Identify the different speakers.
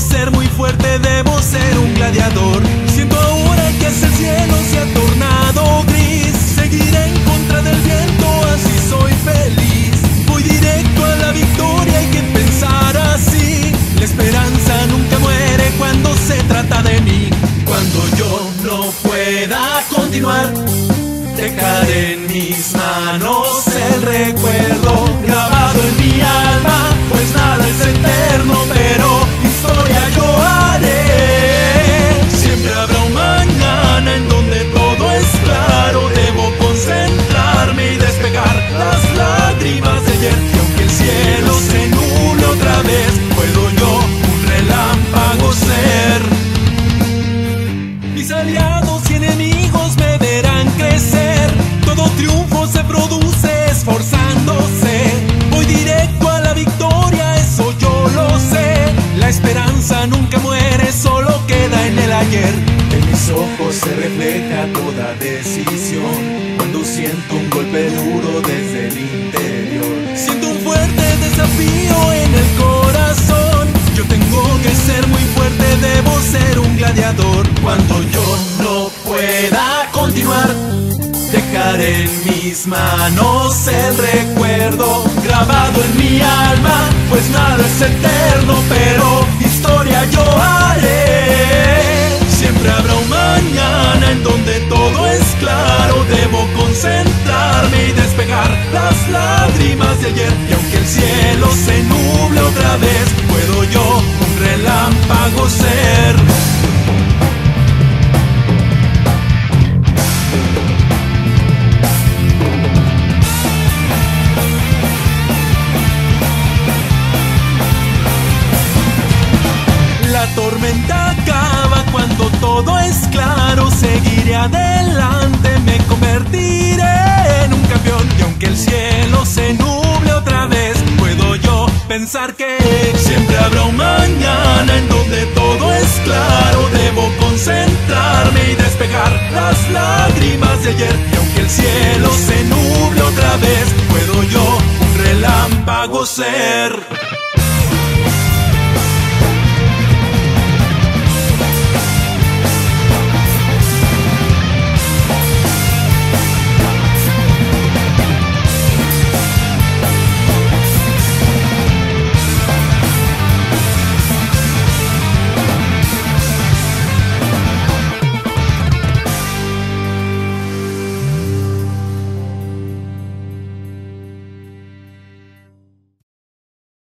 Speaker 1: ser muy fuerte debo ser un gladiador. Siento ahora que hacia el cielo se ha tornado gris. Seguiré en contra del viento, así soy feliz. Voy directo a la victoria, hay que pensar así. La esperanza nunca muere cuando se trata de mí. Cuando yo no pueda continuar, dejaré en mis manos el recuerdo grabado en mi alma. Se produce esforzándose. Voy directo a la victoria, eso yo lo sé. La esperanza nunca muere, solo queda en el ayer. En mis ojos se refleja toda decisión. Cuando siento un golpe duro desde el interior. Siento un fuerte desafío en el corazón. Yo tengo que ser muy fuerte, debo ser un gladiador. Cuando yo no mis manos el recuerdo grabado en mi alma. Pues nada es eterno, pero historia yo haré. Siempre habrá un mañana en donde todo es claro. Debo concentrarme y despegar las lágrimas de ayer. Y aunque el cielo se nuble otra vez, puedo yo tormenta acaba cuando todo es claro. Seguiré adelante, me convertiré en un campeón. Y aunque el cielo se nuble otra vez, puedo yo pensar que siempre habrá un mañana en donde todo es claro. Debo concentrarme y despejar las lágrimas de ayer. Y aunque el cielo se nuble otra vez, puedo yo un relámpago ser.